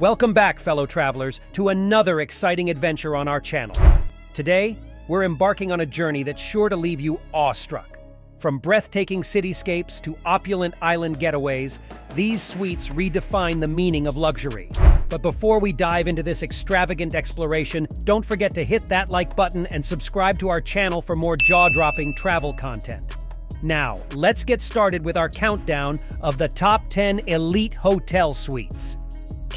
Welcome back, fellow travelers, to another exciting adventure on our channel. Today, we're embarking on a journey that's sure to leave you awestruck. From breathtaking cityscapes to opulent island getaways, these suites redefine the meaning of luxury. But before we dive into this extravagant exploration, don't forget to hit that like button and subscribe to our channel for more jaw-dropping travel content. Now, let's get started with our countdown of the top 10 elite hotel suites.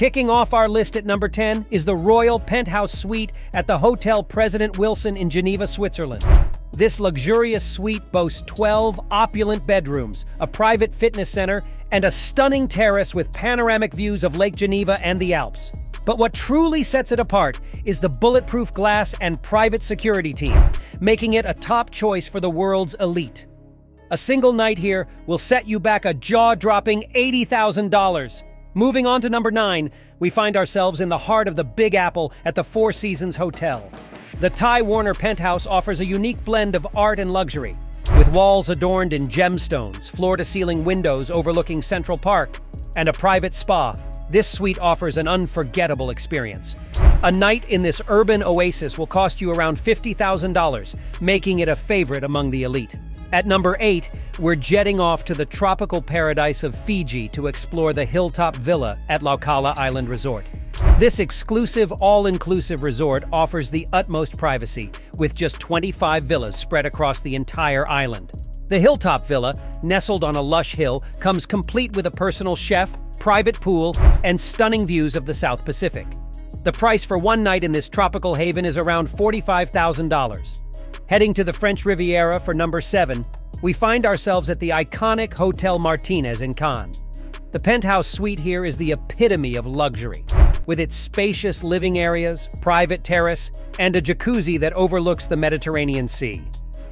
Kicking off our list at number 10 is the Royal Penthouse Suite at the Hotel President Wilson in Geneva, Switzerland. This luxurious suite boasts 12 opulent bedrooms, a private fitness center, and a stunning terrace with panoramic views of Lake Geneva and the Alps. But what truly sets it apart is the bulletproof glass and private security team, making it a top choice for the world's elite. A single night here will set you back a jaw-dropping $80,000. Moving on to number 9, we find ourselves in the heart of the Big Apple at the Four Seasons Hotel. The Ty Warner Penthouse offers a unique blend of art and luxury, with walls adorned in gemstones, floor-to-ceiling windows overlooking Central Park, and a private spa. This suite offers an unforgettable experience. A night in this urban oasis will cost you around $50,000, making it a favorite among the elite. At number 8, we're jetting off to the tropical paradise of Fiji to explore the Hilltop Villa at Laucala Island Resort. This exclusive, all-inclusive resort offers the utmost privacy, with just 25 villas spread across the entire island. The Hilltop Villa, nestled on a lush hill, comes complete with a personal chef, private pool, and stunning views of the South Pacific. The price for one night in this tropical haven is around $45,000. Heading to the French Riviera for number 7, we find ourselves at the iconic Hotel Martinez in Cannes. The penthouse suite here is the epitome of luxury, with its spacious living areas, private terrace, and a jacuzzi that overlooks the Mediterranean Sea.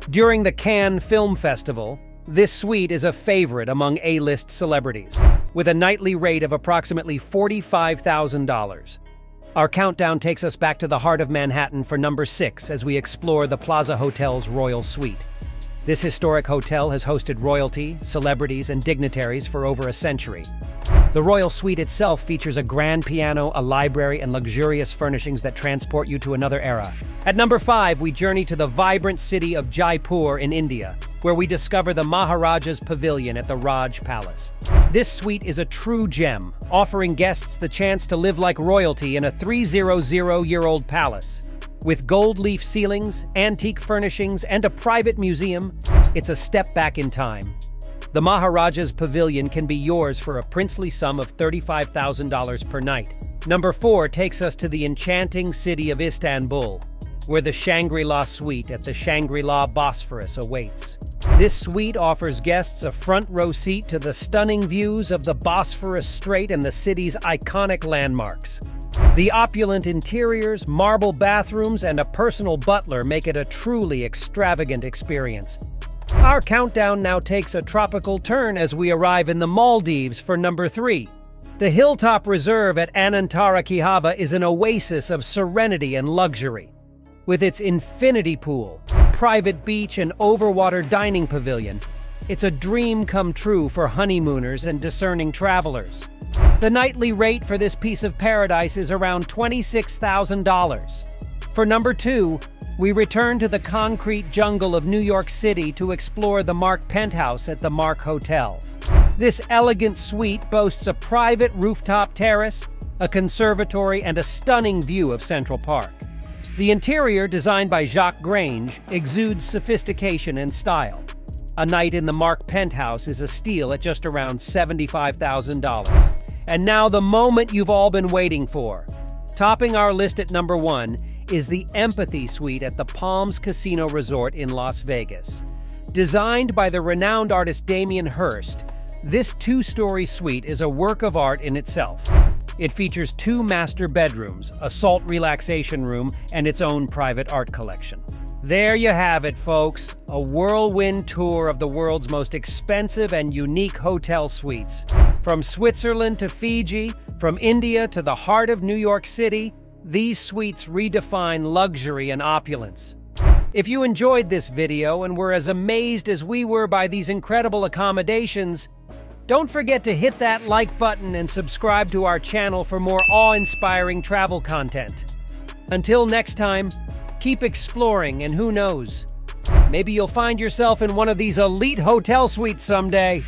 During the Cannes Film Festival, this suite is a favorite among A-list celebrities, with a nightly rate of approximately $45,000. Our countdown takes us back to the heart of Manhattan for number six as we explore the Plaza Hotel's Royal Suite. This historic hotel has hosted royalty, celebrities, and dignitaries for over a century. The Royal Suite itself features a grand piano, a library, and luxurious furnishings that transport you to another era. At number 5, we journey to the vibrant city of Jaipur in India, where we discover the Maharaja's Pavilion at the Raj Palace. This suite is a true gem, offering guests the chance to live like royalty in a 300-year-old palace. With gold leaf ceilings, antique furnishings, and a private museum, it's a step back in time. The Maharaja's Pavilion can be yours for a princely sum of $35,000 per night. Number 4 takes us to the enchanting city of Istanbul, where the Shangri-La Suite at the Shangri-La Bosphorus awaits. This suite offers guests a front row seat to the stunning views of the Bosphorus Strait and the city's iconic landmarks. The opulent interiors, marble bathrooms, and a personal butler make it a truly extravagant experience. Our countdown now takes a tropical turn as we arrive in the Maldives for number three. The Hilltop Reserve at Anantara Kihavah is an oasis of serenity and luxury. With its infinity pool, private beach, and overwater dining pavilion, it's a dream come true for honeymooners and discerning travelers. The nightly rate for this piece of paradise is around $26,000. For number two, we return to the concrete jungle of New York City to explore the Mark Penthouse at the Mark Hotel. This elegant suite boasts a private rooftop terrace, a conservatory, and a stunning view of Central Park. The interior, designed by Jacques Grange, exudes sophistication and style. A night in the Mark Penthouse is a steal at just around $75,000. And now the moment you've all been waiting for. Topping our list at number one is the Empathy Suite at the Palms Casino Resort in Las Vegas. Designed by the renowned artist Damien Hirst, this two-story suite is a work of art in itself. It features two master bedrooms, a salt relaxation room, and its own private art collection. There you have it, folks. A whirlwind tour of the world's most expensive and unique hotel suites. From Switzerland to Fiji, from India to the heart of New York City, these suites redefine luxury and opulence. If you enjoyed this video and were as amazed as we were by these incredible accommodations, Don't forget to hit that like button and subscribe to our channel for more awe-inspiring travel content. Until next time, keep exploring and who knows, maybe you'll find yourself in one of these elite hotel suites someday.